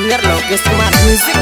bener loh guys smart music